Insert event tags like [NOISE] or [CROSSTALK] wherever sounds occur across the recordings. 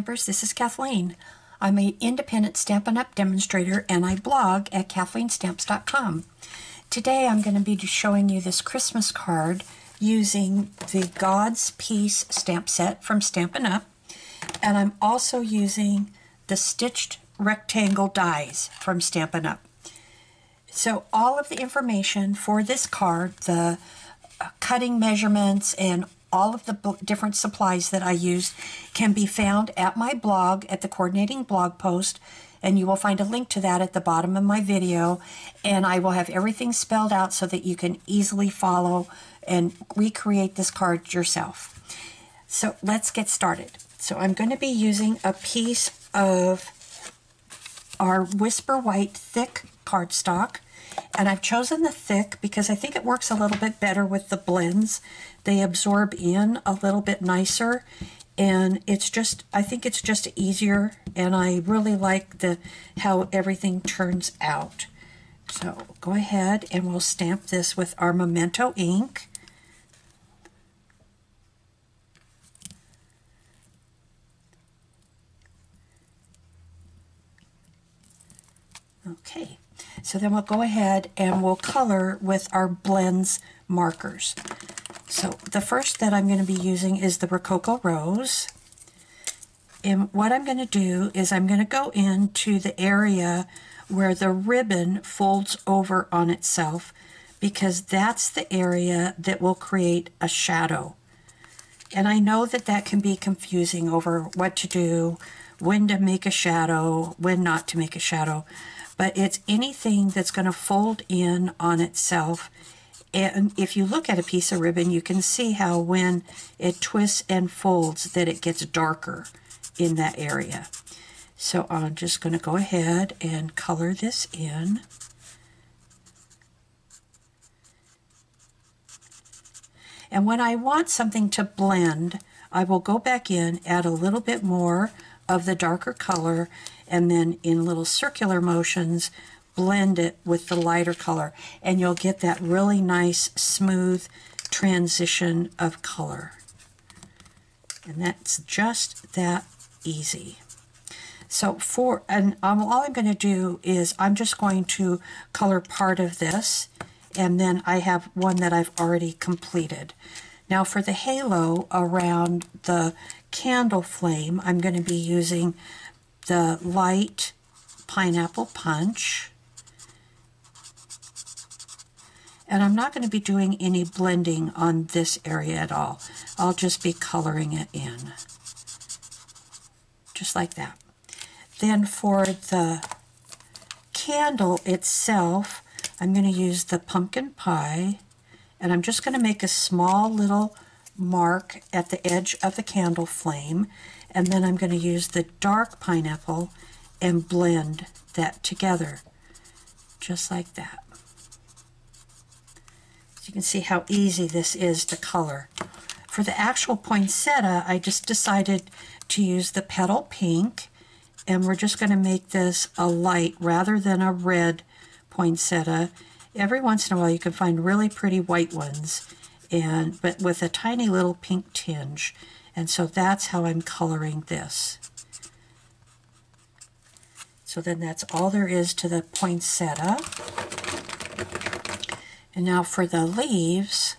Stampers, this is Kathleen. I'm an independent Stampin' Up! demonstrator and I blog at KathleenStamps.com. Today I'm going to be showing you this Christmas card using the God's Peace stamp set from Stampin' Up! And I'm also using the stitched rectangle dies from Stampin' Up! So all of the information for this card, the uh, cutting measurements and all of the different supplies that I use can be found at my blog at the coordinating blog post and you will find a link to that at the bottom of my video and I will have everything spelled out so that you can easily follow and recreate this card yourself. So let's get started. So I'm going to be using a piece of our Whisper White thick cardstock and I've chosen the thick because I think it works a little bit better with the blends. They absorb in a little bit nicer and it's just I think it's just easier and I really like the how everything turns out. So go ahead and we'll stamp this with our Memento ink. Okay, so then we'll go ahead and we'll color with our blends markers. So the first that I'm going to be using is the Rococo Rose. And what I'm going to do is I'm going to go into the area where the ribbon folds over on itself because that's the area that will create a shadow. And I know that that can be confusing over what to do, when to make a shadow, when not to make a shadow. But it's anything that's going to fold in on itself and if you look at a piece of ribbon, you can see how when it twists and folds that it gets darker in that area. So I'm just going to go ahead and color this in. And when I want something to blend, I will go back in, add a little bit more of the darker color, and then in little circular motions, blend it with the lighter color and you'll get that really nice smooth transition of color. And that's just that easy. So for, and um, all I'm going to do is I'm just going to color part of this and then I have one that I've already completed. Now for the halo around the candle flame, I'm going to be using the light pineapple punch. And I'm not going to be doing any blending on this area at all. I'll just be coloring it in. Just like that. Then for the candle itself, I'm going to use the pumpkin pie. And I'm just going to make a small little mark at the edge of the candle flame. And then I'm going to use the dark pineapple and blend that together. Just like that you can see how easy this is to color. For the actual poinsettia, I just decided to use the petal pink, and we're just going to make this a light rather than a red poinsettia. Every once in a while, you can find really pretty white ones, and but with a tiny little pink tinge. And so that's how I'm coloring this. So then that's all there is to the poinsettia. And now for the leaves,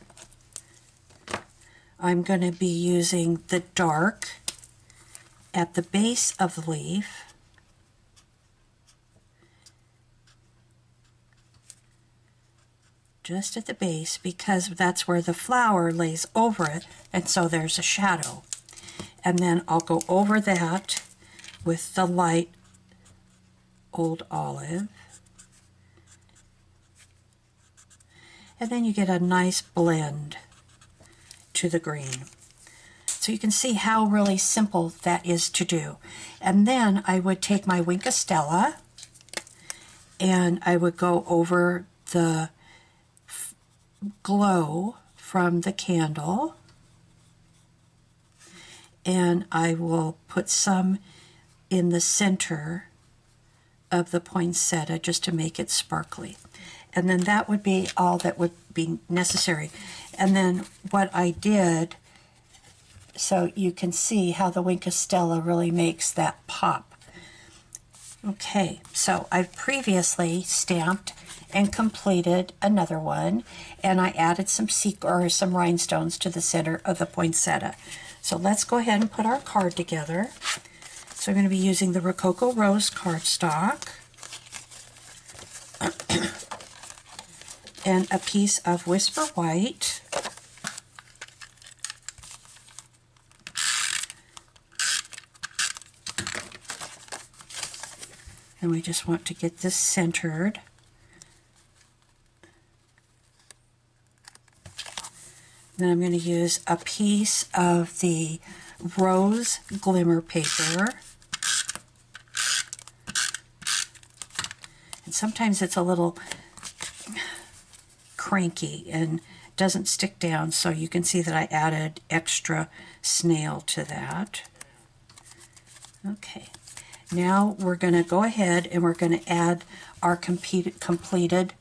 I'm going to be using the dark at the base of the leaf. Just at the base because that's where the flower lays over it and so there's a shadow. And then I'll go over that with the light old olive. and then you get a nice blend to the green. So you can see how really simple that is to do. And then I would take my Wink of Stella and I would go over the glow from the candle and I will put some in the center of the poinsettia just to make it sparkly and then that would be all that would be necessary. And then what I did, so you can see how the Wink of Stella really makes that pop. Okay, so I've previously stamped and completed another one, and I added some sequ or some rhinestones to the center of the poinsettia. So let's go ahead and put our card together. So I'm going to be using the Rococo Rose cardstock [CLEARS THROAT] and a piece of Whisper White. And we just want to get this centered. Then I'm going to use a piece of the rose glimmer paper. And sometimes it's a little cranky and doesn't stick down, so you can see that I added extra snail to that. Okay, now we're going to go ahead and we're going to add our completed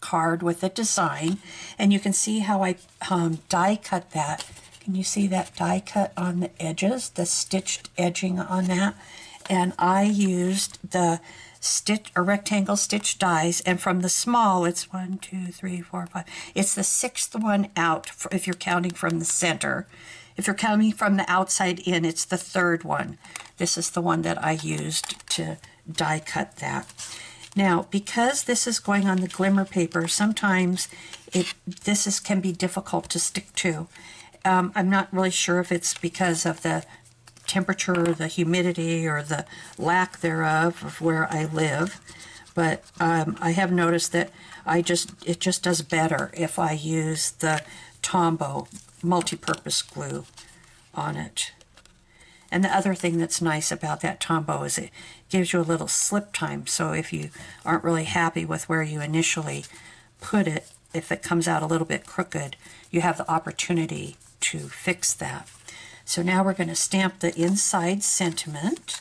card with a design and you can see how I um, die cut that. Can you see that die cut on the edges, the stitched edging on that? And I used the stitch or rectangle stitch dies and from the small it's one two three four five. It's the sixth one out if you're counting from the center. If you're counting from the outside in it's the third one. This is the one that I used to die cut that. Now, because this is going on the glimmer paper, sometimes it this is can be difficult to stick to. Um, I'm not really sure if it's because of the temperature, the humidity, or the lack thereof of where I live, but um, I have noticed that I just it just does better if I use the Tombow multi-purpose glue on it. And the other thing that's nice about that Tombow is it gives you a little slip time. So if you aren't really happy with where you initially put it, if it comes out a little bit crooked, you have the opportunity to fix that. So now we're going to stamp the inside sentiment.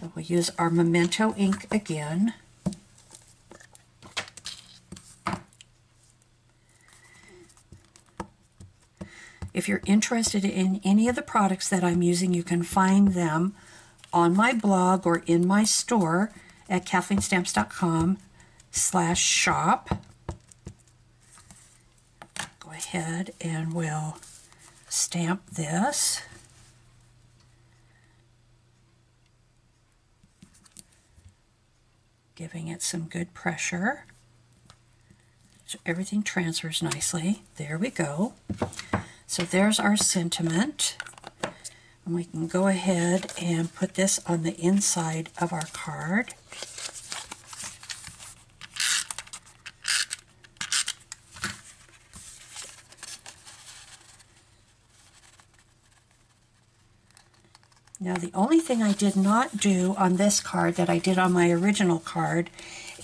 We'll use our Memento ink again. If you're interested in any of the products that I'm using, you can find them on my blog or in my store at kathleenstamps.com slash shop. Go ahead and we'll stamp this. Giving it some good pressure. So everything transfers nicely. There we go. So there's our sentiment. And we can go ahead and put this on the inside of our card. Now the only thing I did not do on this card that I did on my original card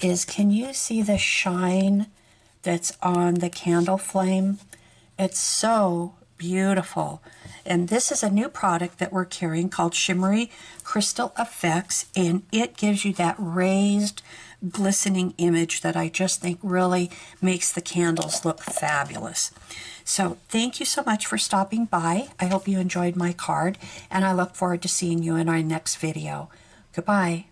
is can you see the shine that's on the candle flame? It's so beautiful. And this is a new product that we're carrying called Shimmery Crystal Effects, and it gives you that raised, glistening image that I just think really makes the candles look fabulous. So thank you so much for stopping by. I hope you enjoyed my card, and I look forward to seeing you in our next video. Goodbye.